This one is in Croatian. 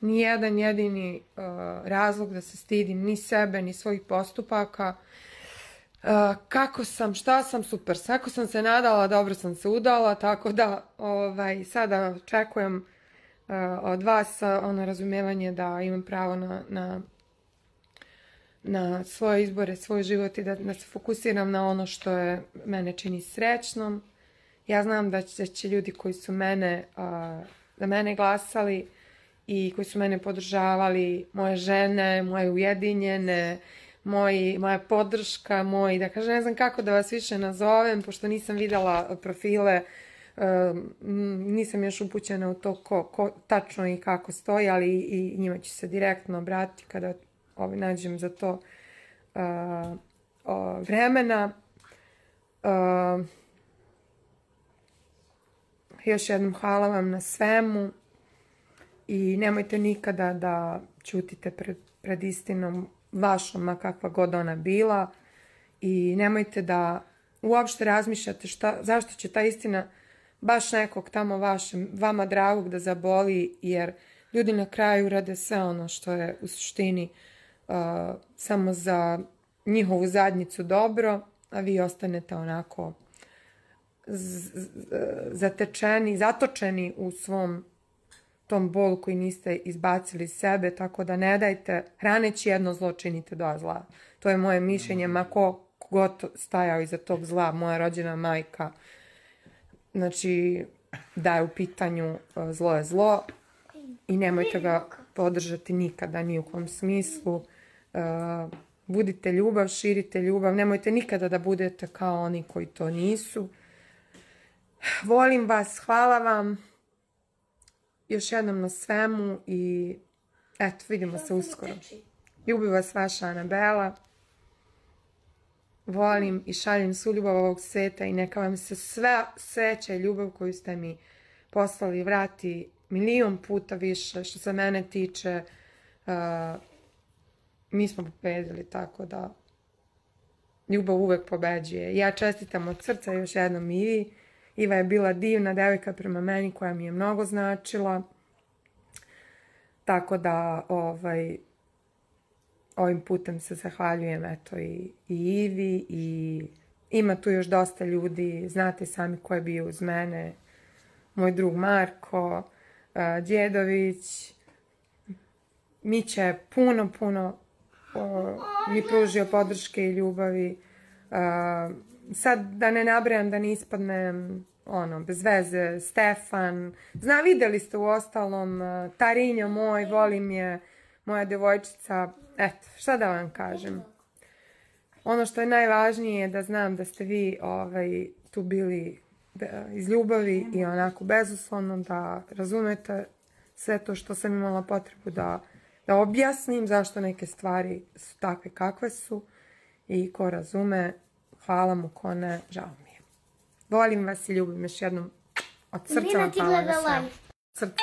nijedan jedini uh, razlog da se stidim ni sebe, ni svojih postupaka. Uh, kako sam, šta sam, super. Kako sam se nadala, dobro sam se udala, tako da ovaj, sada očekujem uh, od vas ono razumijevanje da imam pravo na, na, na svoje izbore, svoj život i da, se fokusiram na ono što je mene čini srećnom. Ja znam da će, će ljudi koji su mene, za mene glasali, i koji su mene podržavali, moje žene, moje ujedinjene, moji, moja podrška, moji, da kažem, ne znam kako da vas više nazovem, pošto nisam videla profile, nisam još upućena u to ko, ko tačno i kako stoji, ali i, njima ću se direktno obratiti kada ovaj, nađem za to vremena. Još jednom hvala vam na svemu i nemojte nikada da čutite pred, pred istinom vašom, kakva god ona bila. I nemojte da uopšte razmišljate šta, zašto će ta istina baš nekog tamo vašem, vama dragog da zaboli, jer ljudi na kraju rade sve ono što je u suštini uh, samo za njihovu zadnjicu dobro, a vi ostanete onako zatečeni, zatočeni u svom tom bolu koji niste izbacili iz sebe, tako da ne dajte, hraneći jedno zlo činite dva zla. To je moje mišljenje, ma ko god stajao iza tog zla, moja rođena majka, znači da je u pitanju uh, zlo je zlo i nemojte ga podržati nikada, ni u kom smislu. Uh, budite ljubav, širite ljubav, nemojte nikada da budete kao oni koji to nisu. Volim vas, hvala vam još jednom na svemu i eto, vidimo se uskoro. Ljubi vas vaša Anabela. Volim i šaljem su ljubav ovog sveta i neka vam se sve sreća i ljubav koju ste mi poslali vrati milion puta više što se mene tiče. Uh, mi smo pobedili, tako da ljubav uvek pobeđuje. Ja čestitam od srca još jednom i vi. Iva je bila divna devojka prema meni koja mi je mnogo značila. Tako da ovaj, ovim putem se zahvaljujem eto i, i Ivi i ima tu još dosta ljudi, znate sami ko je bio uz mene, moj drug Marko, Djedović, Mića je puno, puno uh, mi pružio podrške i ljubavi. Uh, sad da ne nabrajam da ne ispadnem ono, bez veze, Stefan, zna, videli ste u ostalom, Tarinjo moj, volim je, moja devojčica, eto, šta da vam kažem. Ono što je najvažnije je da znam da ste vi ovaj, tu bili iz ljubavi i onako bezuslovno da razumete sve to što sam imala potrebu da, da objasnim zašto neke stvari su takve kakve su i ko razume, hvala mu, ko ne, žao mi. Volim vas i ljubim još jednom od srca vam hvala na sve. Srca.